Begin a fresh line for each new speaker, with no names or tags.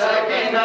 Sakina